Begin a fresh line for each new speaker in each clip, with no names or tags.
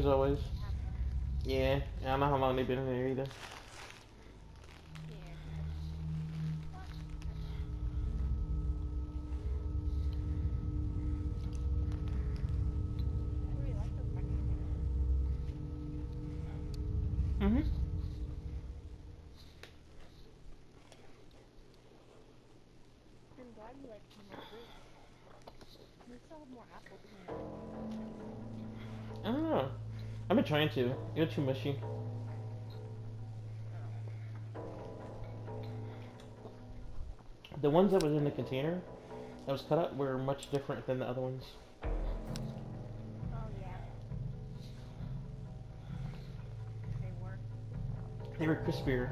As always. Yeah, I don't know how long they've been in either. Mm-hmm. I don't know. Been trying to. You're too mushy. The ones that was in the container that was cut up were much different than the other ones.
Oh yeah. They were.
They were crispier.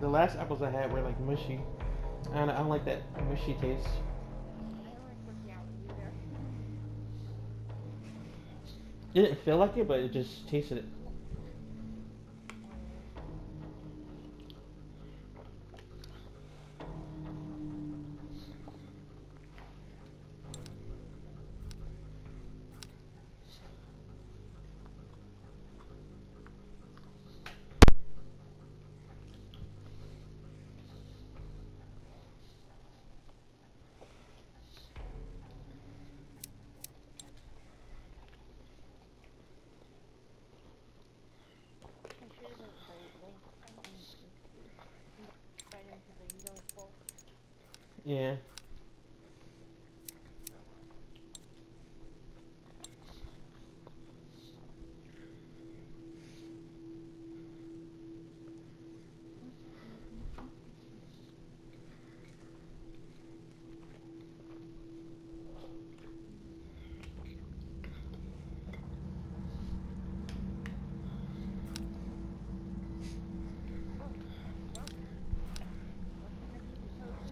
The last apples I had were like mushy. And I don't like that mushy taste.
I don't like working out either.
It didn't feel like it, but it just tasted it.
I should have been playing right into the yellow bowl.
Yeah.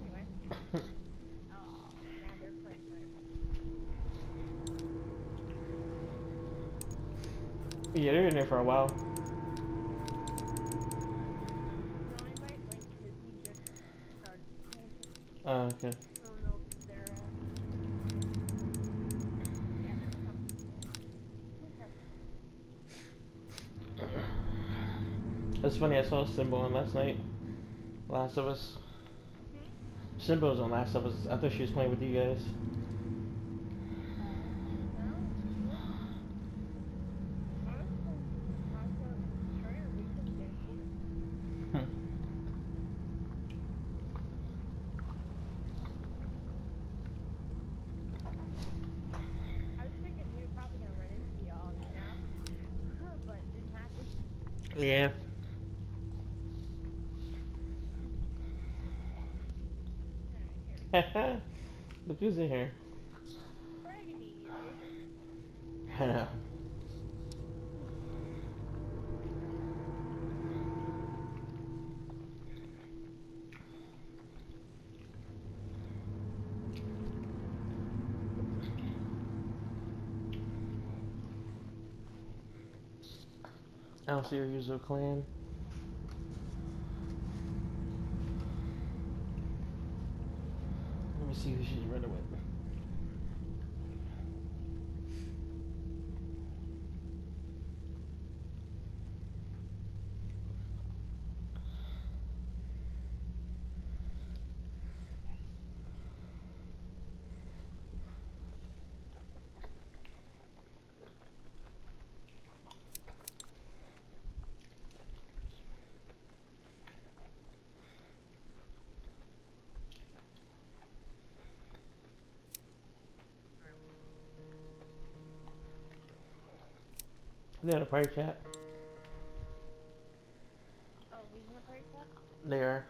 Anyway. oh, now they're playing right.
Yeah, they're in there for a while. Uh, okay. It's funny, I saw Simba on last night. Last of Us. Simba was on Last of Us. I thought she was playing with you guys. Hmm.
I was thinking we were probably gonna run into y'all, you know? but it didn't happen.
Yeah. Look who's in here. I know. I don't see your user clan. Let me see who she's running with. They're in a party chat.
Oh, we gonna break that?
They are.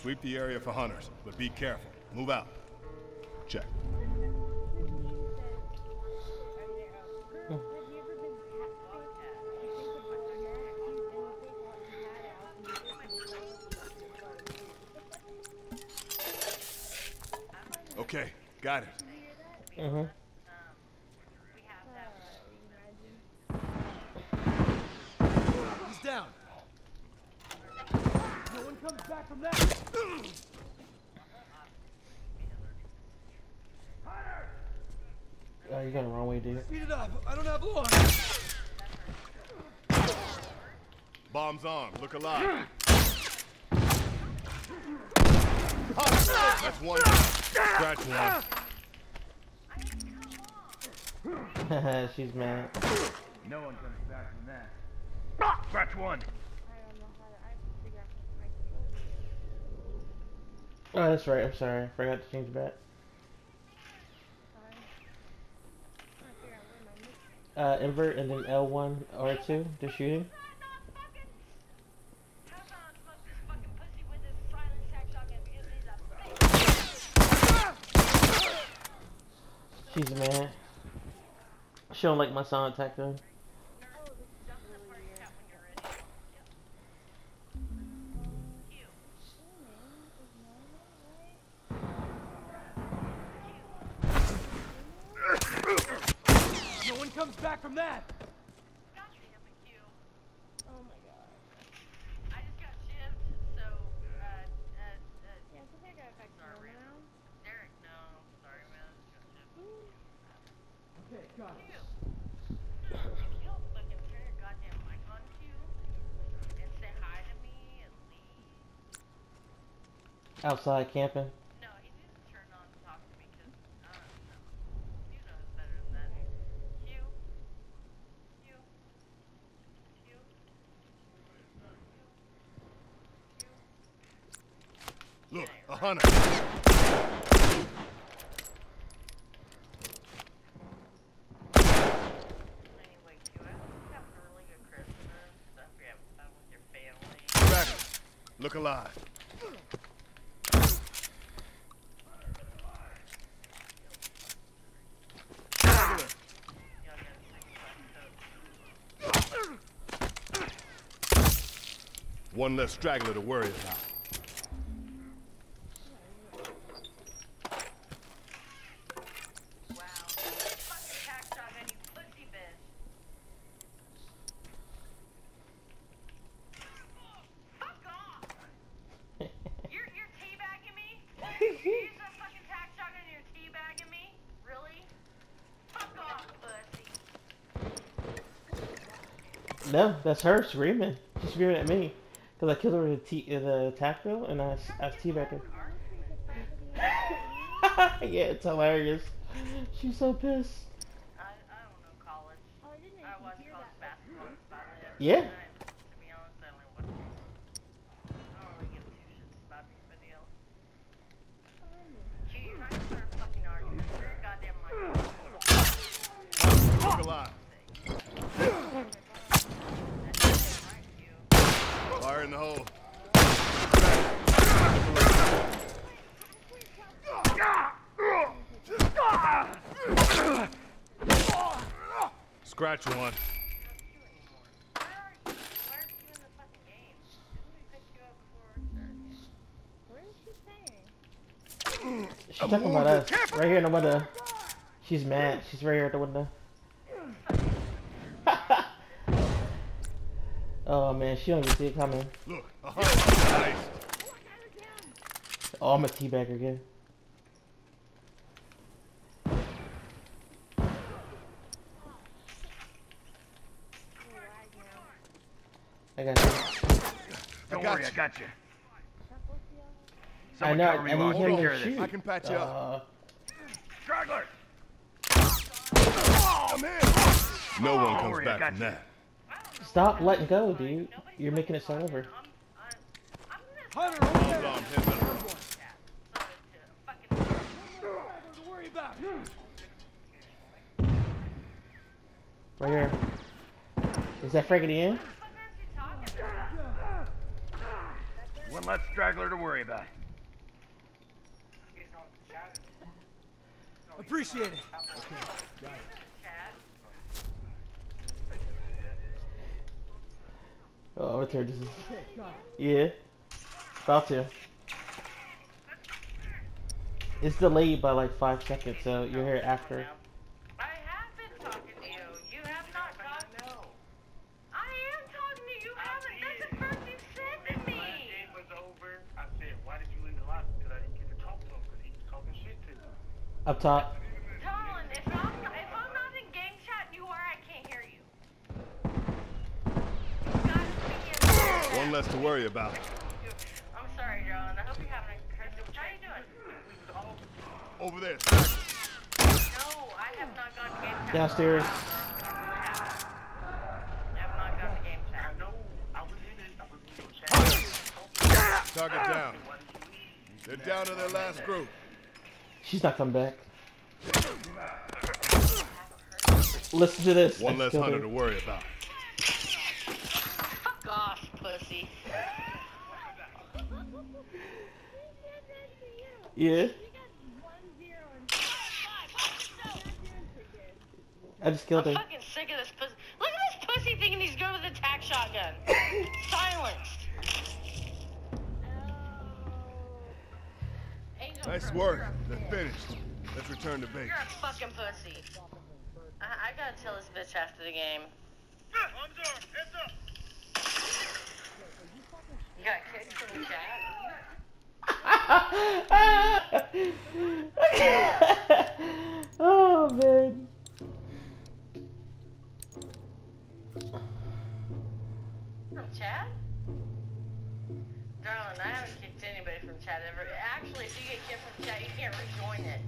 Sweep the area for hunters, but be careful. Move out. Check. Okay, got it.
Mm-hmm.
He's down. No one comes back from that.
Oh, you're going the wrong way, dude.
Speed it up. I don't have long.
Bombs on. Look alive. That's one. Scratch one.
She's mad.
No one comes back from that. Scratch one.
Oh, that's right. I'm sorry. I forgot to change that. Uh, invert and then L1 R2 to shooting. She's man. She don't like my sound attack though. Outside camping.
No, he needs to turn on and talk to me, cause, I don't know. You know better than that. Q. Q. Q.
Look, a hunter.
Anyway, Q, I hope you have a really good Christmas. I hope you have fun with your family.
Straggler. Look alive.
Y'all gotta think about it.
One less straggler to worry about.
Wow. Fucking tac shotgun, you pussy bitch. Fuck off! You're, you're teabagging me? You're using a fucking tac shotgun and you're teabagging less straggler to worry about.
No, that's her screaming. She's screaming at me. Cause I killed her with the, t- the tack bill and I, I was teabagging. yeah, it's hilarious. She's so pissed.
I, I don't know college.
Oh, I didn't
I watched college basketball and stuff like that.
Yeah.
And I- To be honest, I only watch I don't really give two shits about anybody else. Gee, you're trying to start a fucking argument. You're a goddamn like.
Look alive. Fire in the hole. Scratch one.
Where are you? Why aren't you in the fucking game? Didn't we pick you up for
What saying?
She's talking about us. Right here in the window. She's mad. She's right here at the window. oh man, she don't even see it coming.
Look, a hunter. Nice.
Oh, I'm a teabagger again. I got you.
Don't I
got
worry,
you.
I got you.
I
Someone
know.
cover
I
me I
him
take care of this.
I can patch you up.
Uh,
Straggler.
I'm. No one comes
worry,
back from
you.
that.
stop letting go, dude. You're making it start over.
I'm, I'm, I'm gonna
Hunter, over there.
Bomb hit them.
so to fucking.
To worry about.
Right here. Is that Frankie in?
What the fuck is he talking about?
One less straggler to worry about.
Appreciate it.
Cat.
Oh, I'm gonna turn this. Yeah. About to. It's delayed by like five seconds, so you're here after.
I have been talking to you. You have not talked. No. I am talking to you. You haven't. That's the first you said to me.
game was over, I said, why did you leave the lobby? Because I didn't get to talk to him because he was talking shit to me.
Up top.
Colin, if I'm if I'm not in game chat, you are. I can't hear you. You gotta be in
One less to worry about.
I'm sorry, John. I hope you're having a crazy. How you doing?
Over there.
No, I have not gone to game chat.
Downstairs.
I have not gone to game chat.
I know, I was in it, I was in your chat.
Target down. They're down to their last group.
She's not coming back. Listen to this.
One less hunter
her.
to worry about.
Fuck off, pussy.
Yeah.
You got one zero and
I just killed
I'm
her.
fucking sick of this pussy. Look at this pussy thinking he's good with a tac shotgun. Silenced.
Nice work. They're finished. Let's return to base.
You're a fucking pussy. I, I gotta tell this bitch after the game.
Arms up, heads up.
You got kicked from the chat.
oh man.
From chat? Darling, I haven't kicked anybody from chat ever. Actually, if you get kicked from chat, you can't rejoin it.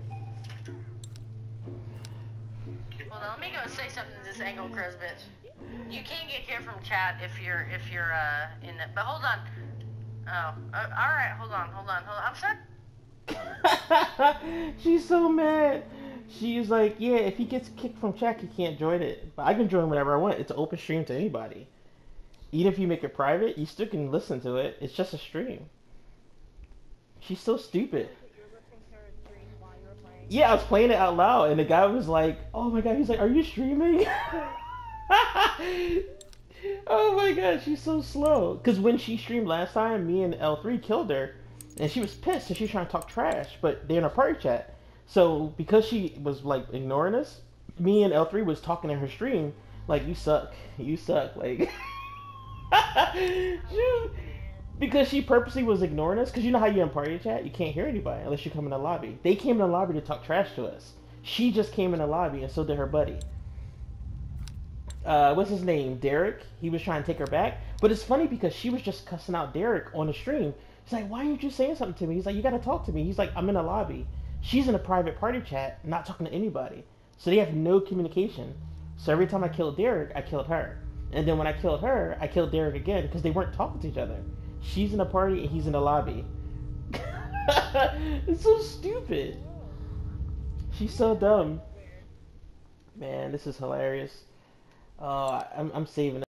Hold on, let me go say something to this Angel Crows bitch. You can't get kicked from chat if you're if you're uh in it. But hold on. Oh, uh, all right. Hold on, hold on, hold on. I'm sorry.
She's so mad. She's like, yeah, if he gets kicked from chat, he can't join it. But I can join whenever I want. It's an open stream to anybody. Even if you make it private, you still can listen to it. It's just a stream. She's so stupid.
you're listening to her stream while you were playing.
Yeah, I was playing it out loud, and the guy was like, "Oh my god!" He's like, "Are you streaming?" oh my god, she's so slow. Cause when she streamed last time, me and L3 killed her, and she was pissed, and she was trying to talk trash. But they're in a party chat, so because she was like ignoring us, me and L3 was talking in her stream, like, "You suck, you suck," like. She- because she purposely was ignoring us. Because you know how you in party chat, you can't hear anybody unless you come in the lobby. They came in the lobby to talk trash to us. She just came in the lobby, and so did her buddy. Uh, what's his name? Derek. He was trying to take her back, but it's funny because she was just cussing out Derek on the stream. He's like, "Why aren't you saying something to me?" He's like, "You gotta talk to me." He's like, "I'm in a lobby." She's in a private party chat, not talking to anybody. So they have no communication. So every time I killed Derek, I killed her. And then when I killed her, I killed Derek again because they weren't talking to each other. She's in a party and he's in a lobby. it's so stupid. She's so dumb. Man, this is hilarious. Uh, I'm, I'm saving